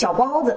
小包子。